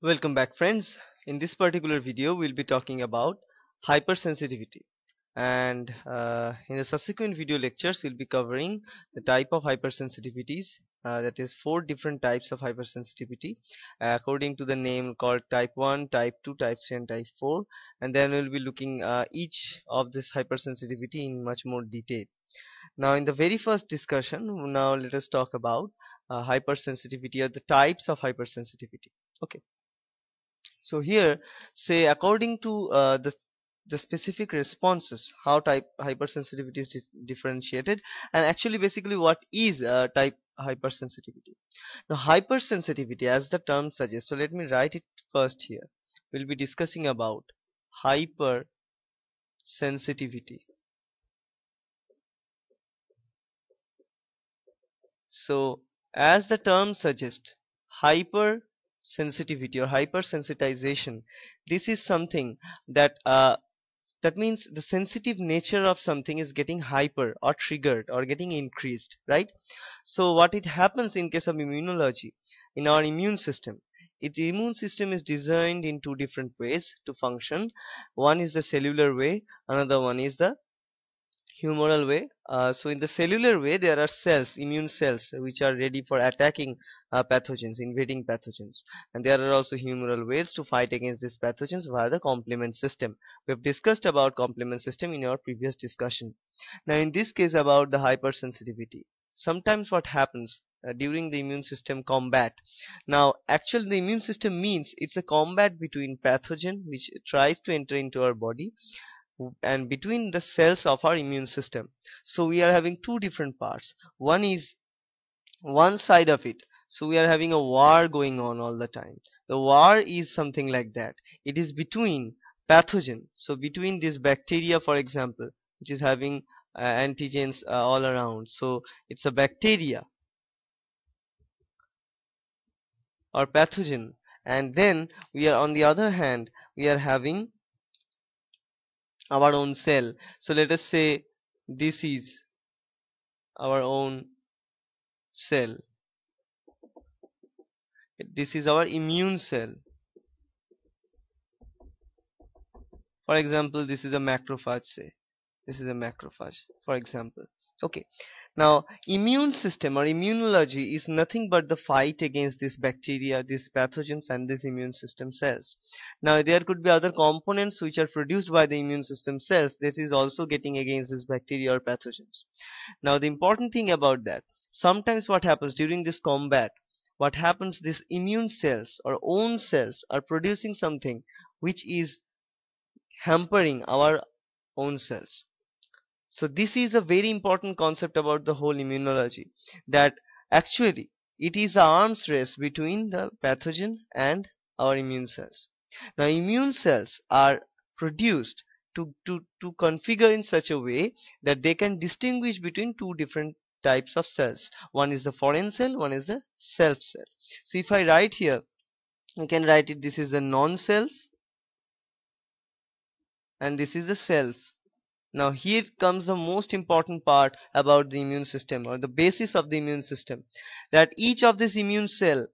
Welcome back friends. In this particular video we'll be talking about hypersensitivity and uh, in the subsequent video lectures we'll be covering the type of hypersensitivities uh, that is four different types of hypersensitivity uh, according to the name called type 1, type 2, type 3 and type 4 and then we'll be looking uh, each of this hypersensitivity in much more detail. Now in the very first discussion now let us talk about uh, hypersensitivity or the types of hypersensitivity. Okay so here say according to uh, the the specific responses how type hypersensitivity is differentiated and actually basically what is uh, type hypersensitivity. Now hypersensitivity as the term suggests so let me write it first here. We'll be discussing about hypersensitivity. So as the term suggests hyper sensitivity or hypersensitization. This is something that uh, that means the sensitive nature of something is getting hyper or triggered or getting increased right? So what it happens in case of immunology in our immune system its immune system is designed in two different ways to function. One is the cellular way another one is the humoral way. Uh, so in the cellular way there are cells immune cells which are ready for attacking uh, pathogens invading pathogens. And there are also humoral ways to fight against these pathogens via the complement system. We have discussed about complement system in our previous discussion. Now in this case about the hypersensitivity sometimes what happens uh, during the immune system combat. Now actually the immune system means it's a combat between pathogen which tries to enter into our body and between the cells of our immune system. So we are having two different parts. One is one side of it. So we are having a war going on all the time. The war is something like that. It is between pathogen. So between this bacteria for example which is having uh, antigens uh, all around. So it's a bacteria or pathogen. And then we are on the other hand we are having our own cell. So let us say this is our own cell. This is our immune cell. For example this is a macrophage say this is a macrophage for example. Okay. Now immune system or immunology is nothing but the fight against this bacteria these pathogens and these immune system cells. Now there could be other components which are produced by the immune system cells. This is also getting against this bacteria or pathogens. Now the important thing about that sometimes what happens during this combat what happens these immune cells or own cells are producing something which is hampering our own cells so this is a very important concept about the whole immunology that actually it is the arms race between the pathogen and our immune cells. Now immune cells are produced to, to, to configure in such a way that they can distinguish between two different types of cells. One is the foreign cell, one is the self cell. So if I write here, we can write it this is the non-self and this is the self now here comes the most important part about the immune system or the basis of the immune system that each of this immune cell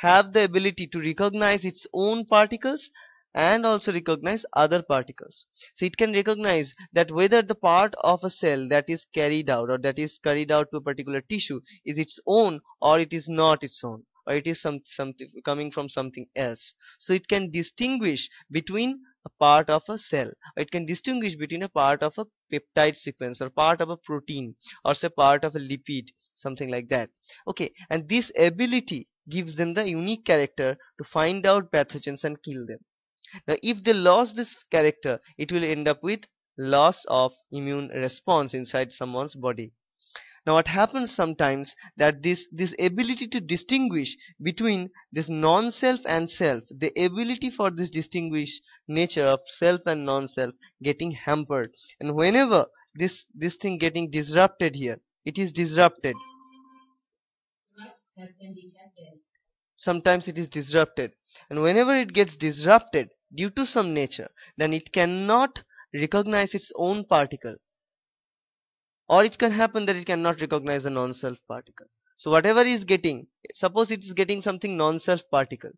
have the ability to recognize its own particles and also recognize other particles. So it can recognize that whether the part of a cell that is carried out or that is carried out to a particular tissue is its own or it is not its own or it is some something coming from something else. So it can distinguish between a part of a cell. It can distinguish between a part of a peptide sequence or part of a protein or say part of a lipid, something like that. Okay, and this ability gives them the unique character to find out pathogens and kill them. Now, if they lost this character, it will end up with loss of immune response inside someone's body now what happens sometimes that this this ability to distinguish between this non-self and self the ability for this distinguish nature of self and non-self getting hampered. And whenever this this thing getting disrupted here it is disrupted. Sometimes it is disrupted. And whenever it gets disrupted due to some nature then it cannot recognize its own particle or it can happen that it cannot recognize the non-self particle. So whatever is getting suppose it is getting something non-self particle.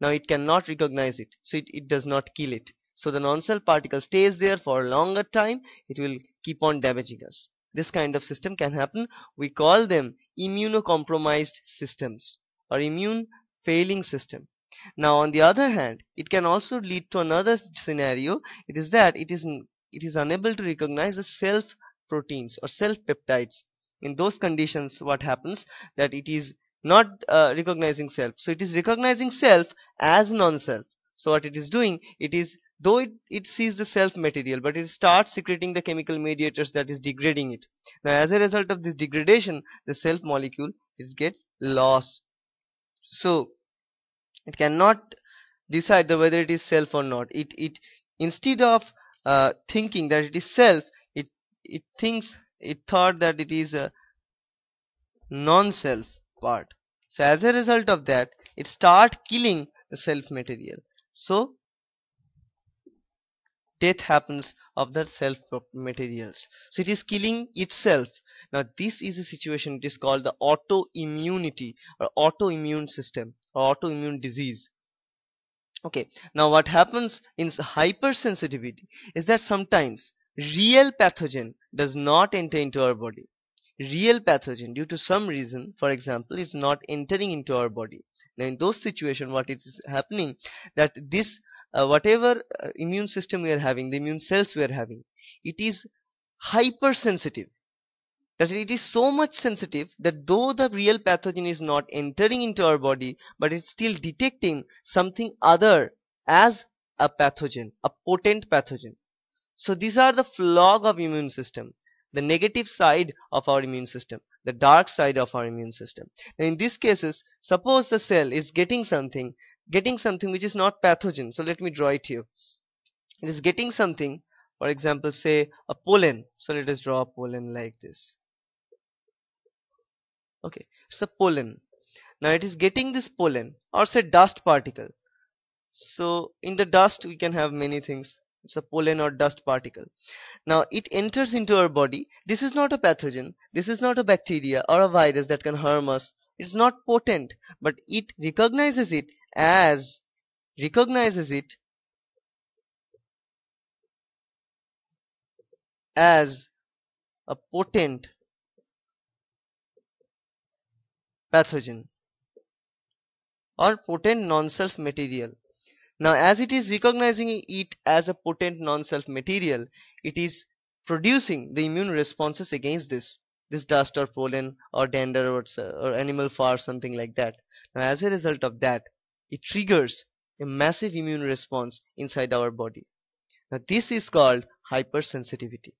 Now it cannot recognize it. So it, it does not kill it. So the non-self particle stays there for a longer time. It will keep on damaging us. This kind of system can happen. We call them immunocompromised systems or immune failing system. Now on the other hand it can also lead to another scenario. It is that it is it is unable to recognize the self proteins or self peptides in those conditions what happens? That it is not uh, recognizing self. So it is recognizing self as non-self. So what it is doing? It is though it, it sees the self material but it starts secreting the chemical mediators that is degrading it. Now as a result of this degradation the self molecule it gets lost. So it cannot decide the whether it is self or not. It it instead of uh, thinking that it is self it thinks it thought that it is a non-self part. So as a result of that it start killing the self material. So death happens of the self materials. So it is killing itself. Now this is a situation it is called the autoimmunity or autoimmune system or autoimmune disease. Okay. Now what happens in hypersensitivity is that sometimes real pathogen does not enter into our body. Real pathogen due to some reason for example it's not entering into our body. Now in those situations what is happening that this uh, whatever uh, immune system we are having the immune cells we are having it is hypersensitive. That it is so much sensitive that though the real pathogen is not entering into our body but it's still detecting something other as a pathogen a potent pathogen so these are the flaw of immune system the negative side of our immune system the dark side of our immune system. Now in these cases suppose the cell is getting something getting something which is not pathogen. So let me draw it here. It is getting something for example say a pollen. So let us draw a pollen like this. Okay it's a pollen. Now it is getting this pollen or say dust particle. So in the dust we can have many things it's a pollen or dust particle. Now it enters into our body. This is not a pathogen. This is not a bacteria or a virus that can harm us. It's not potent but it recognizes it as recognizes it as a potent pathogen or potent non-self material now as it is recognizing it as a potent non-self material it is producing the immune responses against this this dust or pollen or dander or, or animal fur something like that. Now as a result of that it triggers a massive immune response inside our body. Now this is called hypersensitivity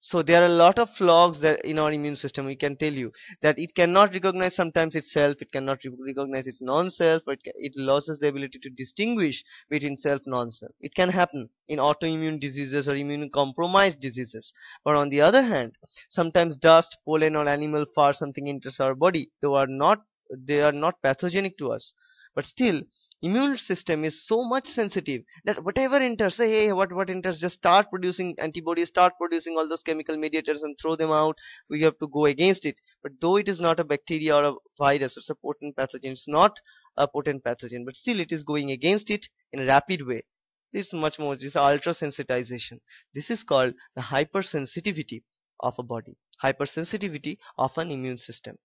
so there are a lot of flaws that in our immune system we can tell you that it cannot recognize sometimes itself it cannot recognize its non-self it, it loses the ability to distinguish between self non-self. It can happen in autoimmune diseases or immune compromised diseases. But on the other hand sometimes dust pollen or animal fur something enters our body they are not they are not pathogenic to us. But still immune system is so much sensitive that whatever enters say hey what what enters just start producing antibodies start producing all those chemical mediators and throw them out. We have to go against it. But though it is not a bacteria or a virus it's a potent pathogen it's not a potent pathogen but still it is going against it in a rapid way. This is much more this is ultra sensitization. This is called the hypersensitivity of a body. Hypersensitivity of an immune system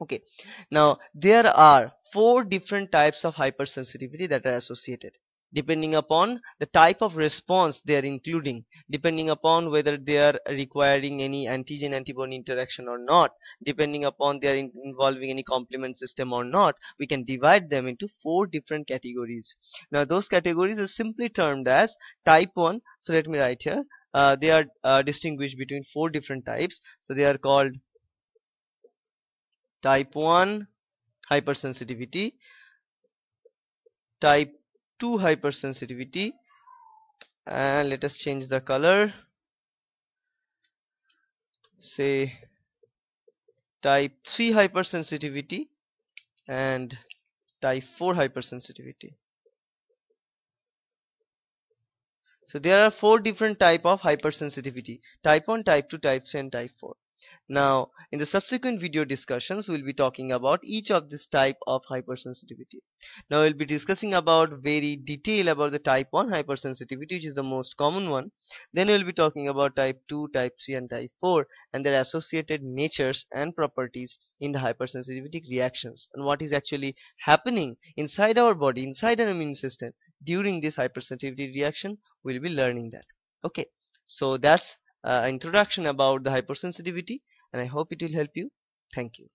okay. Now there are four different types of hypersensitivity that are associated. Depending upon the type of response they are including depending upon whether they are requiring any antigen antibody interaction or not depending upon they are in involving any complement system or not we can divide them into four different categories. Now those categories are simply termed as type 1 so let me write here. Uh, they are uh, distinguished between four different types. So they are called type 1 hypersensitivity type 2 hypersensitivity and let us change the color. Say type 3 hypersensitivity and type 4 hypersensitivity. So there are four different type of hypersensitivity type 1 type 2 type 3 and type 4 now in the subsequent video discussions we'll be talking about each of this type of hypersensitivity. Now we'll be discussing about very detail about the type 1 hypersensitivity which is the most common one. Then we'll be talking about type 2 type 3 and type 4 and their associated natures and properties in the hypersensitivity reactions and what is actually happening inside our body inside our immune system during this hypersensitivity reaction. We'll be learning that. Okay so that's uh, introduction about the hypersensitivity and I hope it will help you. Thank you.